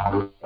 Bye.